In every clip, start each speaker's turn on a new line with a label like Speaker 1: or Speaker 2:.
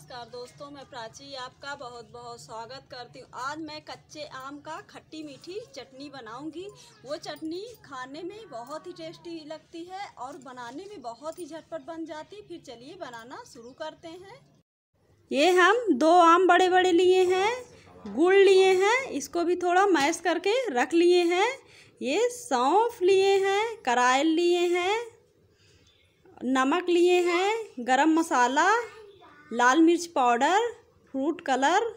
Speaker 1: नमस्कार दोस्तों, मैं प्राची आपका बहुत बहुत स्वागत करती हूँ। आज मैं कच्चे आम का खट्टी मीठी चटनी बनाऊँगी। वो चटनी खाने में बहुत ही टेस्टी लगती है और बनाने में बहुत ही झटपट बन जाती फिर चलिए बनाना शुरू करते हैं। ये हम दो आम बड़े बड़े लिए हैं, गुड़ लिए हैं, इसको भी थोड़ा मैश करके रख लिए हैं। ये सौंफ लिए हैं करायल लिए हैं, नमक लिए हैं, गरम मसाला लाल मिर्च पाउडर, फ्रूट कलर।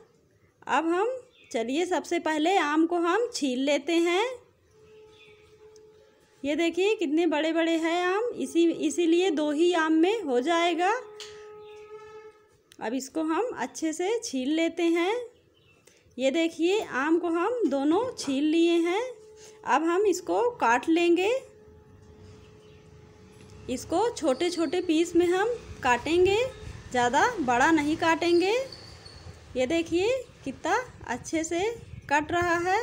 Speaker 1: अब हम चलिए सबसे पहले आम को हम छील लेते हैं। ये देखिए कितने बड़े बड़े हैं आम। इसी, इसीलिए दो ही आम में हो जाएगा। अब इसको हम अच्छे से छील लेते हैं। ये देखिए आम को हम दोनों छील लिए हैं। अब हम इसको काट लेंगे। इसको छोटे छोटे पीस में हम काटेंगे। ज़्यादा बड़ा नहीं काटेंगे। ये देखिए कितना अच्छे से कट रहा है।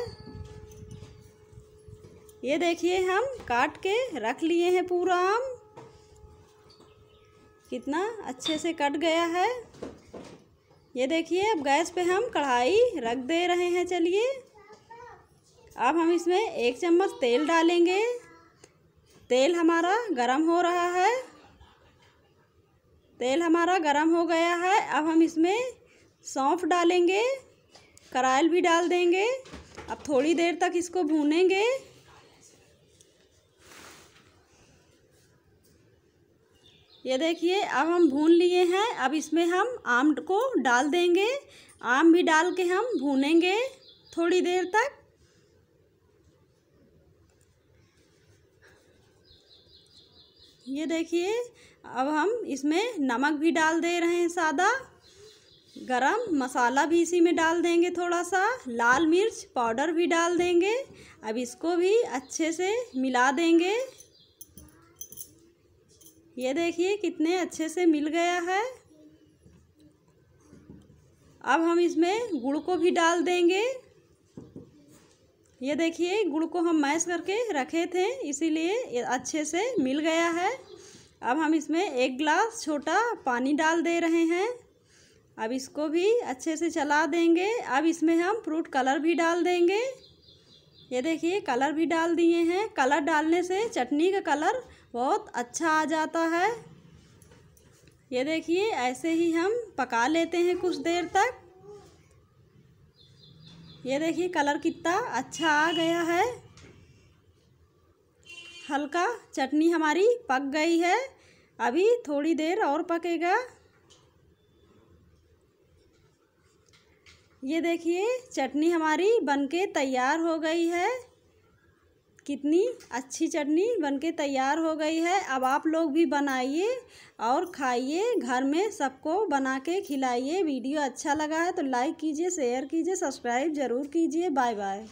Speaker 1: ये देखिए हम काट के रख लिए हैं पूरा आम। कितना अच्छे से कट गया है। ये देखिए अब गैस पे हम कढ़ाई रख दे रहे हैं, चलिए। अब हम इसमें एक चम्मच तेल डालेंगे। तेल हमारा गरम हो रहा है। तेल हमारा गरम हो गया है। अब हम इसमें सौंफ डालेंगे करायल भी डाल देंगे। अब थोड़ी देर तक इसको भूनेंगे। ये देखिए, अब हम भून लिए हैं। अब इसमें हम आम को डाल देंगे। आम भी डाल के हम भूनेंगे थोड़ी देर तक। ये देखिए, अब हम इसमें नमक भी डाल दे रहे हैं सादा। गरम मसाला भी इसी में डाल देंगे थोड़ा सा लाल मिर्च पाउडर भी डाल देंगे। अब इसको भी अच्छे से मिला देंगे। ये देखिए कितने अच्छे से मिल गया है। अब हम इसमें गुड़ को भी डाल देंगे। ये देखिए, गुड़ को हम मैश करके रखे थे, इसीलिए अच्छे से मिल गया है। अब हम इसमें एक गिलास छोटा पानी डाल दे रहे हैं। अब इसको भी अच्छे से चला देंगे। अब इसमें हम फ्रूट कलर भी डाल देंगे। ये देखिए, कलर भी डाल दिए हैं। कलर डालने से चटनी का कलर बहुत अच्छा आ जाता है। ये देखिए, ऐसे ही हम पका लेते हैं कुछ देर तक। ये देखिए कलर कितना अच्छा आ गया है। हल्का चटनी हमारी पक गई है। अभी थोड़ी देर और पकेगा। ये देखिए चटनी हमारी बनके तैयार हो गई है। कितनी अच्छी चटनी बनके तैयार हो गई है। अब आप लोग भी बनाइए और खाइए। घर में सबको बना के खिलाइए। वीडियो अच्छा लगा है तो लाइक कीजिए, शेयर कीजिए, सब्सक्राइब ज़रूर कीजिए। Bye bye.